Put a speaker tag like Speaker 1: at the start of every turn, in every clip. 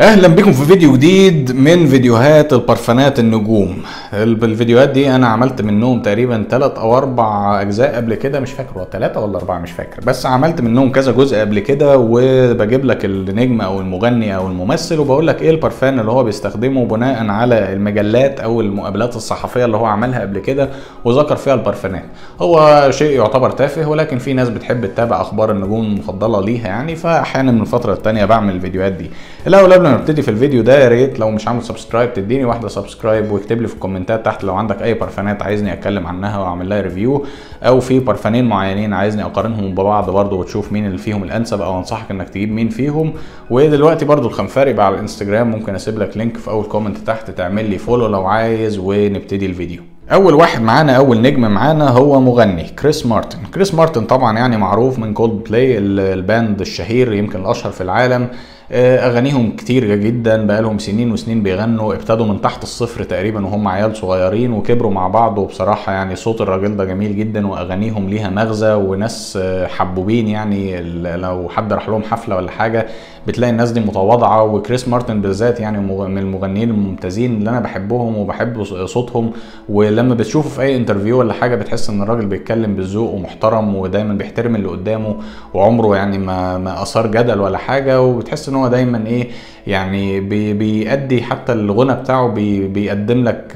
Speaker 1: أهلا بكم في فيديو جديد من فيديوهات البرفانات النجوم. ال- الفيديوهات دي أنا عملت منهم تقريبا ثلاث أو أربع أجزاء قبل كده مش فاكر هو ثلاثة ولا أربعة مش فاكر. بس عملت منهم كذا جزء قبل كده وبجيب لك النجم أو المغني أو الممثل وبقول لك إيه البرفان اللي هو بيستخدمه بناء على المجلات أو المقابلات الصحفية اللي هو عملها قبل كده وذكر فيها البرفانات. هو شيء يعتبر تافه ولكن في ناس بتحب تتابع أخبار النجوم المفضلة ليها يعني فاحيانا من فترة للتانية بعمل الفيديوهات دي. الأول قبل ما نبتدي في الفيديو ده يا ريت لو مش عامل subscribe تديني واحدة subscribe واكتب لي في الكومنتات تحت لو عندك أي برفانات عايزني أتكلم عنها وأعمل لها review أو في برفانين معينين عايزني أقارنهم ببعض برضه وتشوف مين اللي فيهم الأنسب أو أنصحك إنك تجيب مين فيهم. ودلوقتي برضه الخنفاري بقى على الإنستجرام ممكن أسيب لك link في أول comment تحت تعمل لي follow لو عايز ونبتدي الفيديو. أول واحد معانا أول نجم معانا هو مغني كريس مارتن كريس مارتن طبعا يعني معروف من Coldplay ال band الشهير يمكن الأشهر في العالم. أغانيهم كتير جدا بقالهم سنين وسنين بيغنوا ابتدوا من تحت الصفر تقريبا وهم عيال صغيرين وكبروا مع بعض وبصراحة يعني صوت الراجل ده جميل جدا وأغانيهم ليها مغزى وناس حبوبين يعني لو حد راح لهم حفلة ولا حاجة بتلاقي الناس دي متواضعة وكريس مارتن بالذات يعني من المغنيين الممتازين اللي أنا بحبهم وبحب صوتهم. ولما بتشوفه في أي interview ولا حاجة بتحس إن الراجل بيتكلم بذوق ومحترم ودايما بيحترم اللي قدامه وعمره يعني ما ما أثار جدل ولا حاجة وبتحس إن هو دايما إيه يعني بي بيأدي حتى الغنى بتاعه بي بيقدم لك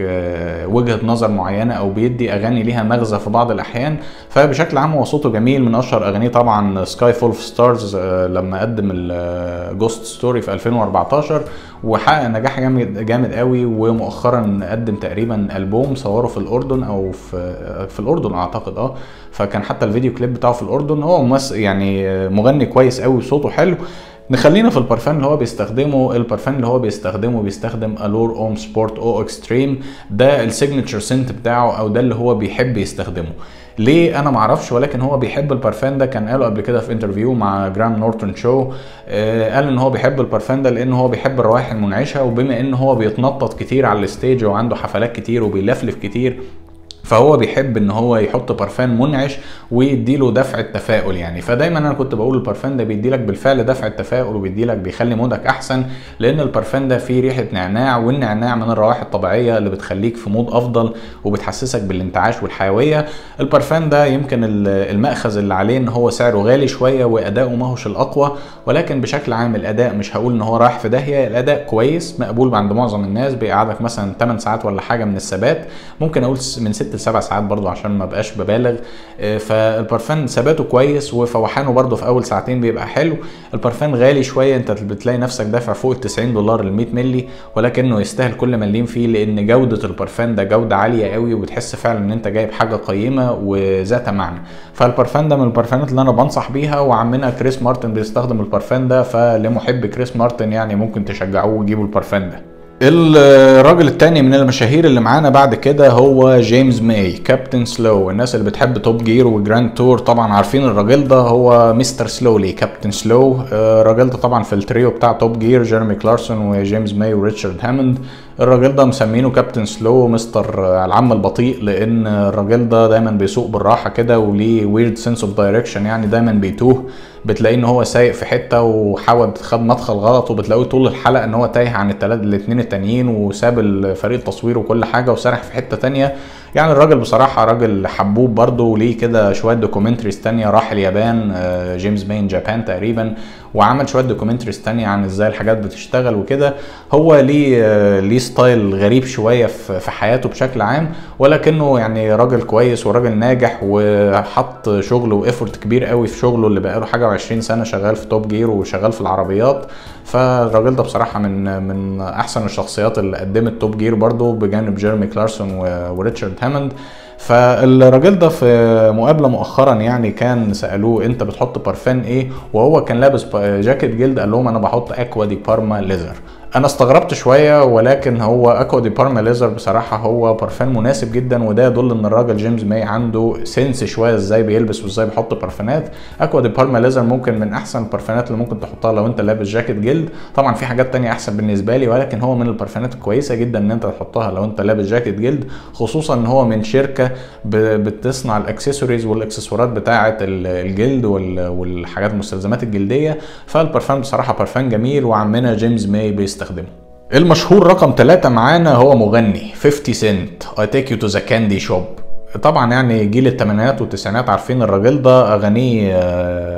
Speaker 1: وجهة نظر معينة أو بيدي أغاني ليها مغزى في بعض الأحيان. فبشكل عام هو صوته جميل من أشهر أغانيه طبعا Sky Full of Stars لما قدم Ghost Story في 2014 وحقق نجاح جامد جامد قوي ومؤخرا قدم تقريبا ألبوم صوره في الأردن أو في في الأردن أعتقد آه. فكان حتى الفيديو كليب بتاعه في الأردن هو ممثل يعني مغني كويس قوي وصوته حلو. خلينا في البرفان اللي هو بيستخدمه البرفان اللي هو بيستخدمه بيستخدم Allure Homme Sport Eau Extreme. ده ال signature scent بتاعه أو ده اللي هو بيحب يستخدمه. ليه؟ أنا معرفش ولكن هو بيحب البرفان ده. كان قاله قبل كده في interview مع Graham Norton Show آه قال إن هو بيحب البرفان ده لأن هو بيحب الروائح المنعشة. وبما إن هو بيتنطط كتير على ال stage وعنده حفلات كتير وبيلفلف كتير فهو بيحب إن هو يحط برفان منعش ويديله دفع التفاؤل يعني. فدايما أنا كنت بقول البرفان ده بيديلك بالفعل دفع التفاؤل وبيديلك بيخلي mood ك أحسن لأن البرفان ده فيه ريحة نعناع والنعناع من الروائح الطبيعية اللي بتخليك في mood أفضل وبتحسسك بالانتعاش والحيوية. البرفان ده يمكن المأخذ اللي عليه إن هو سعره غالي شوية وأداؤه ما هوش الأقوى ولكن بشكل عام الأداء مش هقول إن هو رايح في داهية الأداء كويس مقبول عند معظم الناس بيقعدك مثلا 8 ساعات ولا حاجة من الثبات. ممكن أقول من 6 لسبع ساعات برضو عشان ما بقاش ببالغ. فالبرفان ثباته كويس وفوحانه برضو في أول ساعتين بيبقى حلو. البرفان غالي شوية انت بتلاقي نفسك دافع فوق ال 90 دولار ال 100 مللي ولكنه يستاهل كل مليم فيه لأن جودة البرفان ده جودة عالية قوي وبتحس فعلا إن أنت جايب حاجة قيمة وذات معنى. فالبرفان ده من البرفانات اللي أنا بنصح بيها وعمنا كريس مارتن بيستخدم البرفان ده فلمحبي كريس مارتن يعني ممكن تشجعوه وتجيبوا البرفان ده. الراجل التاني من المشاهير اللي معانا بعد كده هو جيمس ماي Captain Slow. الناس اللي بتحب Top Gear و Grand Tour طبعا عارفين الراجل ده هو Mister Slowly Captain Slow. الراجل ده طبعا في التريو بتاع Top Gear جيرمي كلارسون وجيمس ماي وريتشارد هاموند. الراجل ده مسمينه Captain Slow mister العم البطيء لأن الراجل ده دايما بيسوق بالراحة كده وليه weird sense of direction يعني دايما بيتوه بتلاقيه إن هو سايق في حتة وحاول خد مدخل غلط وبتلاقيه طول الحلقة إن هو تايه عن الثلاث الاثنين التانيين وساب فريق التصوير وكل حاجة وسرح في حتة تانية. يعني الراجل بصراحة راجل حبوب برضه وليه كده شوية documentaries تانية. راح اليابان James May in Japan تقريبا وعمل شوية documentaries تانية عن إزاي الحاجات بتشتغل وكده. هو ليه ليه style غريب شوية في حياته بشكل عام ولكنه يعني راجل كويس وراجل ناجح وحط شغل و effort كبير قوي في شغله اللي بقاله حاجة و20 سنة شغال في Top Gear وشغال في العربيات. فالراجل ده بصراحة من من أحسن الشخصيات اللي قدمت Top Gear برضه بجانب جيرمي كلارسون وريتشارد هاموند فالراجل ده في مقابلة مؤخرا يعني كان سألوه أنت بتحط برفان إيه؟ وهو كان لابس جاكيت جلد قال لهم أنا بحط Acqua di Parma Leather أنا استغربت شوية ولكن هو Acqua di Parma Leather بصراحة هو برفان مناسب جدا وده يدل إن الراجل جيمس ماي عنده sense شوية إزاي بيلبس وإزاي بيحط برفانات Acqua di Parma Leather ممكن من أحسن البرفانات اللي ممكن تحطها لو أنت لابس جاكيت جلد. طبعا في حاجات تانية أحسن بالنسبة لي ولكن هو من البرفانات الكويسة جدا إن أنت تحطها لو أنت لابس جاكيت جلد خصوصا إن هو من شركة بتصنع الأكسسوارز والأكسسوارات بتاعة الجلد والحاجات المستلزمات الجلدية. فالبرفان بصراحة برفان جميل وعمنا جيمس ماي بيستخدمه. المشهور رقم ثلاثة معانا هو مغني 50 Cent I take you to the candy shop. طبعا يعني جيل الثمانينات والتسعينات عارفين الراجل ده أغانيه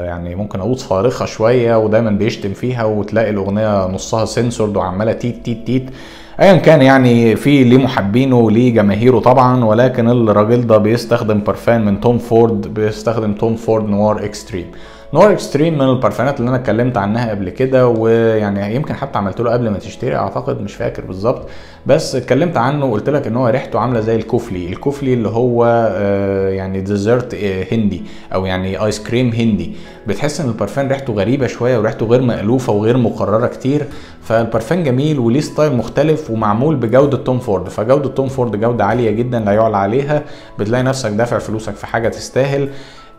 Speaker 1: يعني ممكن أقول صارخه شوية ودايما بيشتم فيها وتلاقي الأغنية نصها سنسورد وعمالة تيت تيت تيت. ايا كان يعني في ليه محبينه وليه جماهيره طبعا ولكن الراجل ده بيستخدم برفان من Tom Ford بيستخدم Tom Ford Noir Extreme Noir Extreme من البرفانات اللي أنا اتكلمت عنها قبل كده ويعني يمكن حتى عملت له قبل ما تشتري أعتقد مش فاكر بالظبط. بس اتكلمت عنه وقلت لك إن هو ريحته عاملة زي الكلفي. الكلفي اللي هو يعني dessert هندي أو يعني ice cream هندي. بتحس إن البرفان ريحته غريبة شوية وريحته غير مألوفة وغير مكررة كتير. فالبرفان جميل وليه style مختلف ومعمول بجودة Tom Ford. فجودة Tom Ford جودة عالية جدا لا يعلى عليها. بتلاقي نفسك دافع فلوسك في حاجة تستاهل.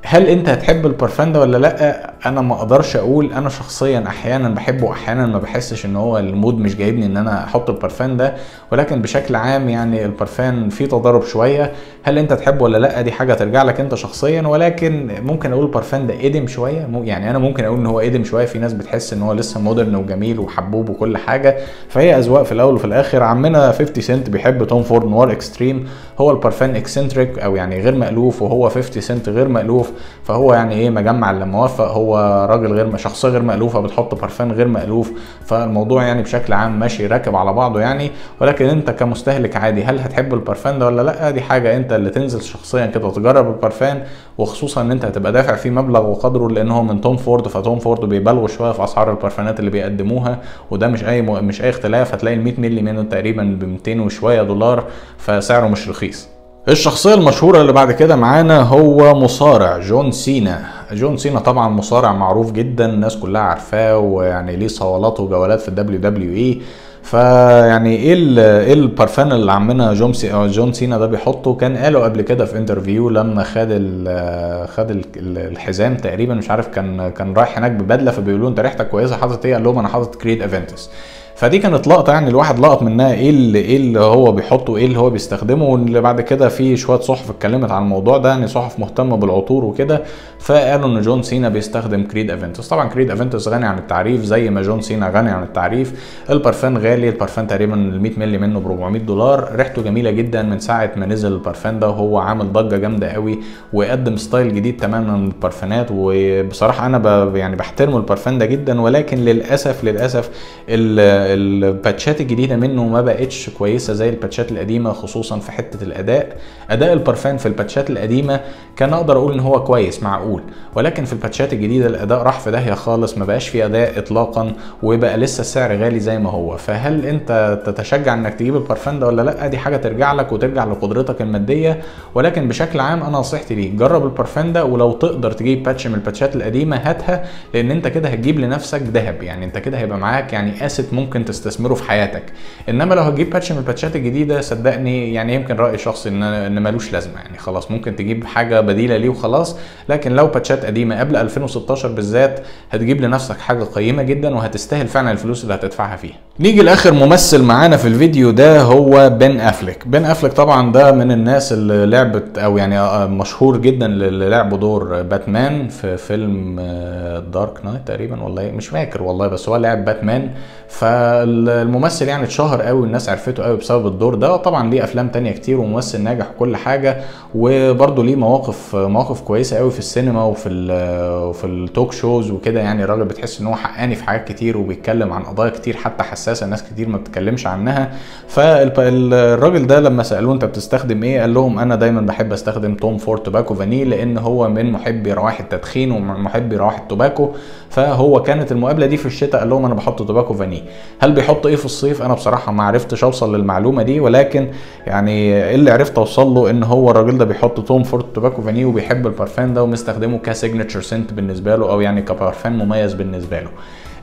Speaker 1: هل انت هتحب البرفان ده ولا لا؟ أنا ما أقدرش أقول. أنا شخصيا أحيانا بحبه أحيانا ما بحسش إن هو ال mood مش جايبني إن أنا أحط البرفان ده. ولكن بشكل عام يعني البرفان فيه تضارب شوية. هل انت تحبه ولا لا؟ دي حاجة ترجع لك انت شخصيا. ولكن ممكن أقول البرفان ده قدم شوية. يعني أنا ممكن أقول إن هو قدم شوية. في ناس بتحس إن هو لسه modern وجميل وحبوب وكل حاجة. فهي أذواق في الأول وفي الآخر. عمنا 50 سنت بيحب Tom Ford. Noir Extreme. هو البرفان eccentric أو يعني غير مألوف. وهو 50 سنت غير مألوف. فهو يعني إيه ما جمع إلا ما وفق. هو راجل غير شخصية غير مألوفة بتحط برفان غير مألوف. فالموضوع يعني بشكل عام ماشي راكب على بعضه يعني. ولكن أنت كمستهلك عادي هل هتحب البرفان ده ولا لأ؟ دي حاجة أنت اللي تنزل شخصيا كده تجرب البرفان. وخصوصا إن أنت هتبقى دافع فيه مبلغ وقدره لأن هو من Tom Ford. ف Tom Ford بيبالغوا شوية في أسعار البرفانات اللي بيقدموها. وده مش أي. مش أي اختلاف. هتلاقي ال 100 مللي منه تقريبا ب 200 وشوية دولار فسعره مش رخيص. الشخصية المشهورة اللي بعد كده معانا هو مصارع جون سينا. جون سينا طبعا مصارع معروف جدا الناس كلها عارفاه ويعني ليه صولات وجولات في ال WWE. فيعني إيه إيه البارفان اللي عمنا جون سي جون سينا ده بيحطه؟ كان قاله قبل كده في interview لما خد ال خد ال الحزام تقريبا مش عارف كان كان رايح هناك ببدلة فبيقولوا أنت ريحتك كويسة حاطط إيه؟ قال لهم أنا حاطط Creed Aventus فدي كانت لقطة يعني الواحد لقط منها إيه اللي إيه اللي هو بيحطه إيه اللي هو بيستخدمه واللي بعد كده في شوية صحف اتكلمت عن الموضوع ده يعني صحف مهتمة بالعطور وكده فقالوا إن جون سينا بيستخدم Creed Aventus طبعا Creed Aventus غني عن التعريف زي ما جون سينا غني عن التعريف. البرفان غالي البرفان تقريبا ال 100 مللي منه ب 400 دولار. ريحته جميلة جدا من ساعة ما نزل البرفان ده وهو عامل ضجة جامدة قوي وقدم style جديد تماما من البرفانات وبصراحة أنا ب يعني بحترم البرفان ده جدا ولكن للاسف للأسف الباتشات الجديدة منه ما بقتش كويسة زي الباتشات القديمة خصوصا في حتة الأداء. أداء البرفان في الباتشات القديمة كان أقدر أقول إن هو كويس معقول. ولكن في الباتشات الجديدة الأداء راح في داهية خالص ما بقاش في أداء اطلاقا وبقى لسه السعر غالي زي ما هو. فهل أنت تتشجع إنك تجيب البرفان ده ولا لأ؟ دي حاجة ترجع لك وترجع لقدرتك المادية. ولكن بشكل عام أنا نصيحتي ليك جرب البرفان ده ولو تقدر تجيب باتش من الباتشات القديمة هاتها لأن أنت كده هتجيب لنفسك ذهب. يعني أنت كده هيبقى معاك يعني asset ممكن تستثمره في حياتك. إنما لو هتجيب batch من الباتشات الجديدة صدقني يعني يمكن رايي شخصي إن إن ملوش لازمة. يعني خلاص ممكن تجيب حاجة بديلة ليه وخلاص لكن لو باتشات قديمة قبل 2016 بالذات هتجيب لنفسك حاجة قيمة جدا وهتستاهل فعلا الفلوس اللي هتدفعها فيها. نيجي لآخر ممثل معانا في الفيديو ده هو بن افليك بن افليك طبعا ده من الناس اللي لعبت أو يعني مشهور جدا اللي لعبوا دور باتمان في فيلم Dark Knight تقريبا والله مش فاكر والله بس هو لعب باتمان. فالممثل يعني اتشهر قوي والناس عرفته قوي بسبب الدور ده. طبعا ليه أفلام تانية كتير وممثل ناجح وكل حاجة وبرده ليه مواقف مواقف كويسة قوي في السينما وفي وفي ال talk shows وكده. يعني الراجل بتحس إن هو حقاني في حاجات كتير وبيتكلم عن قضايا كتير حتى حساسة ناس كتير ما بتتكلمش عنها. فالراجل ده لما سألوه أنت بتستخدم إيه قال لهم أنا دايما بحب أستخدم Tom Ford Tobacco Vanille لأن هو من محبي روائح التدخين ومن محبي روائح ال tobacco. فهو كانت المقابلة دي في الشتاء قال لهم أنا بحط Tobacco Vanille هل بيحط إيه في الصيف؟ أنا بصراحة ما عرفتش أوصل للمعلومة دي ولكن يعني اللي عرفت أوصل له إن هو الراجل ده بيحط Tom Ford Tobacco Vanille وبيحب البرفان ده ومستخدمه ك signature scent بالنسبة له أو يعني كبرفان مميز بالنسبة له.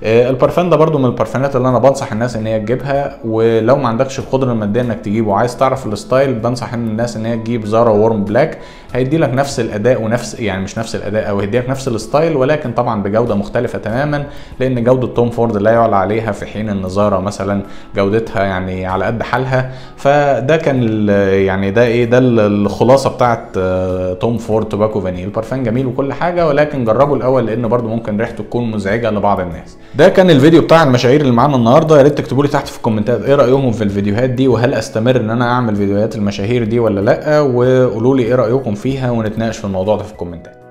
Speaker 1: البرفان ده برضو من البرفانات اللي أنا بنصح الناس إن هي تجيبها ولو ما عندكش القدرة المادية إنك تجيبه وعايز تعرف ال style بنصح إن الناس إن هي تجيب Zara Warm Black هيدي لك نفس الأداء ونفس يعني مش نفس الأداء أو هيدي لك نفس ال style ولكن طبعا بجودة مختلفة تماما لأن جودة Tom Ford لا يعلى عليها في حين إن Zara مثلا جودتها يعني على قد حالها. فده كان يعني ده إيه ده ال- الخلاصة بتاعت آه، Tom Ford Tobacco Vanille. البرفان جميل وكل حاجة ولكن جربه الأول لأن برضو ممكن ريحته تكون مزعجة لبعض الناس. ده كان الفيديو بتاع المشاهير اللي معانا النهارده. يا ريت تكتبوا لي تحت في الكومنتات إيه رأيكم في الفيديوهات دي وهل أستمر إن أنا أعمل فيديوهات المشاهير دي ولا لأ؟ وقولوا لي إيه رأيكم فيها ونتناقش في الموضوع ده في الكومنتات.